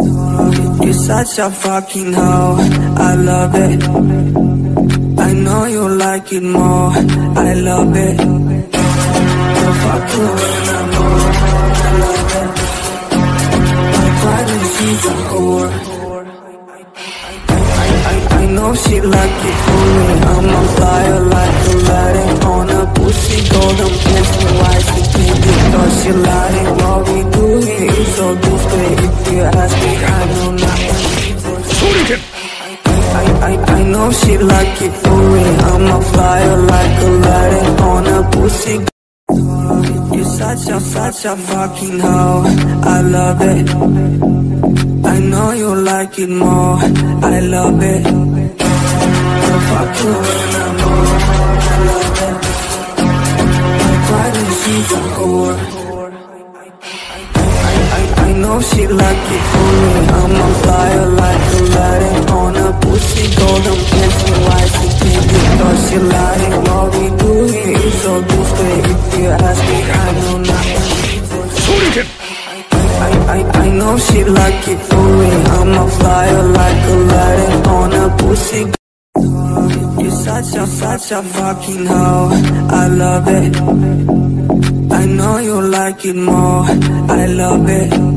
You're such a fucking hoe, I love it. I know you like it more, I love it. You're fucking when I'm more, I love it. My partner, she's a whore. I, know she like it for me. I'm a flyer like a Aladdin on a pussy golden she think it? Cause she lying. You me, I know nothing. I, I, I know she like it for me. I'm a flyer like Aladdin on a pussy. You're such a, such a fucking hoe. I love it. I know you like it more. I love it. You're fucking when I'm. I love it. Know she like it for me. I'm a flyer like Aladdin on a pussy golden pussy. Why she think it? Cause she lying. What we do here is so discreet. If you ask me, I know nothing. I, I, I know she like it for me. I'm a flyer like Aladdin on a pussy. You're such a, such a fucking hoe. I love it. I know you like it more. I love it.